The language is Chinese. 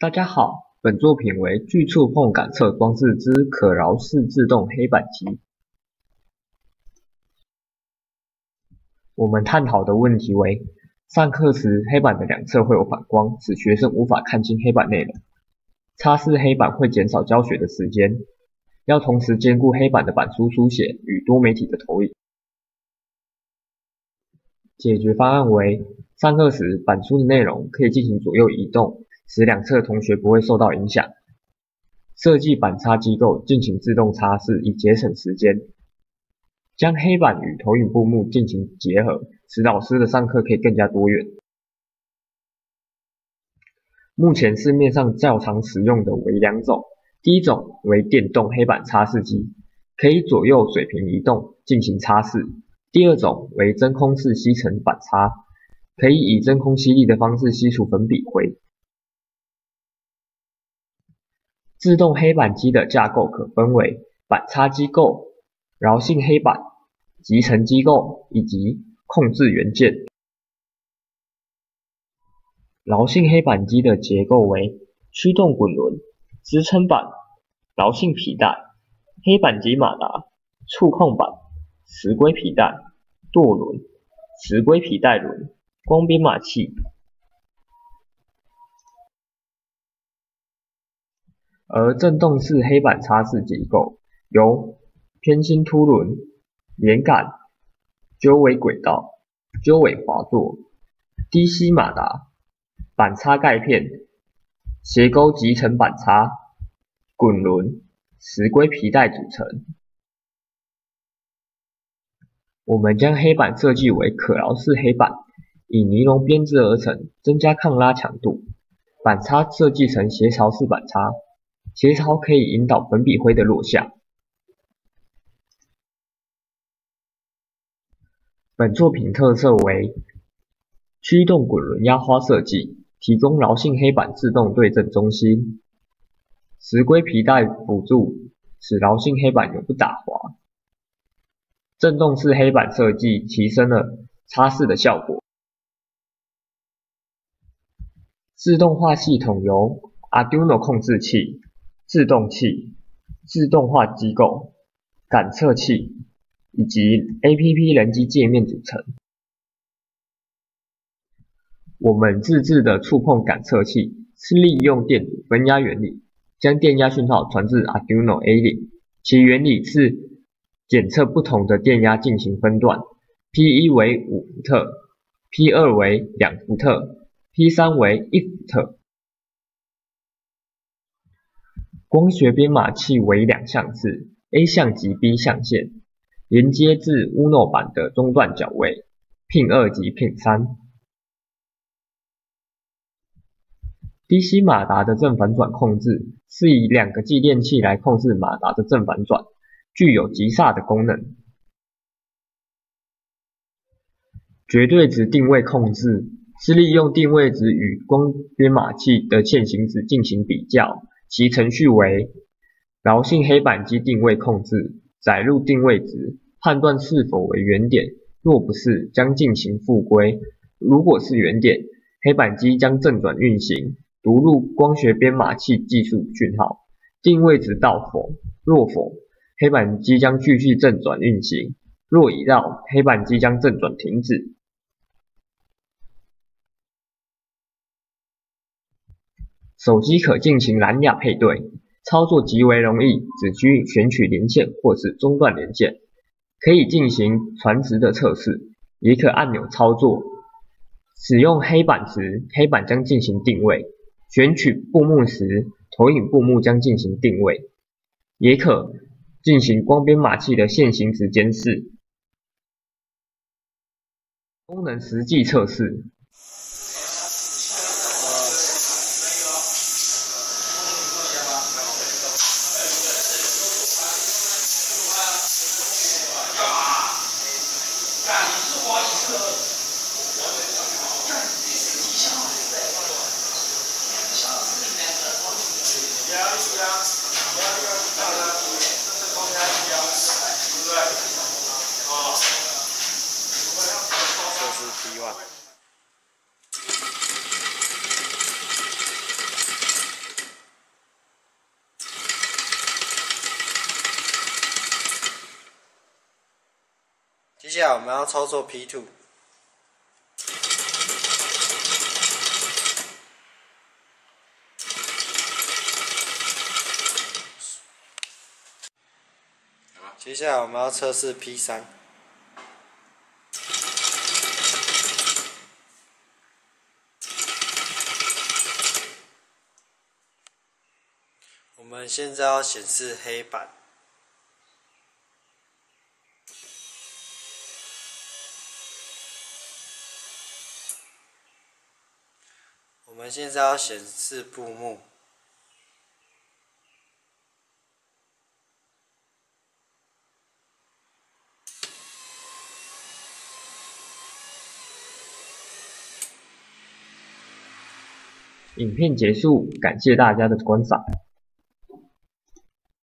大家好，本作品为具触碰感测装置之可挠式自动黑板机。我们探讨的问题为：上课时黑板的两侧会有反光，使学生无法看清黑板内容。擦拭黑板会减少教学的时间，要同时兼顾黑板的板书书写与多媒体的投影。解决方案为：上课时板书的内容可以进行左右移动。使两侧同学不会受到影响。设计板擦机构进行自动擦拭，以节省时间。将黑板与投影布幕进行结合，使老师的上课可以更加多元。目前市面上较常使用的为两种，第一种为电动黑板擦拭机，可以左右水平移动进行擦拭；第二种为真空式吸尘板擦，可以以真空吸力的方式吸除粉笔灰。自动黑板机的架构可分为板擦机构、饶性黑板、集成机构以及控制元件。饶性黑板机的结构为驱动滚轮、支撑板、饶性皮带、黑板及马达、触控板、磁规皮带、舵轮、磁规皮带轮、光编码器。而振动式黑板擦拭结构由偏心凸轮、连杆、鸠尾轨道、鸠尾滑座、DC 马达、板擦盖片、斜钩集成板擦、滚轮、磁规皮带组成。我们将黑板设计为可挠式黑板，以尼龙编织而成，增加抗拉强度。板擦设计成斜槽式板擦。斜槽可以引导粉笔灰的落下。本作品特色为驱动滚轮压花设计，提供柔性黑板自动对正中心，磁规皮带辅助，使柔性黑板永不打滑。振动式黑板设计提升了擦拭的效果。自动化系统由 Arduino 控制器。自动器、自动化机构、感测器以及 APP 人机界面组成。我们自制的触碰感测器是利用电阻分压原理，将电压讯号传至 Arduino A0，其原理是检测不同的电压进行分段 P 一为五伏特，P 二为两伏特，P 三为一伏特。光学编码器为两项式，A 项及 B 象限，连接至 Uno 板的中段角位，Pin 二及 Pin 三。DC 马达的正反转控制是以两个继电器来控制马达的正反转，具有极煞的功能。绝对值定位控制是利用定位值与光编码器的线形值进行比较。其程序为饶性黑板机定位控制，载入定位值，判断是否为原点，若不是，将进行复归；如果是原点，黑板机将正转运行，读入光学编码器技术讯号，定位值到否，若否，黑板机将继续正转运行；若已到，黑板机将正转停止。手机可进行蓝牙配对，操作极为容易，只需选取连线或是中断连线，可以进行传值的测试，也可按钮操作。使用黑板时，黑板将进行定位；选取布幕时，投影布幕将进行定位，也可进行光编码器的线形值监视。功能实际测试。接下来我们要操作 P2。接下来我们要测试 P3。我们现在要显示黑板。我们现在要显示布幕。影片结束，感谢大家的观赏。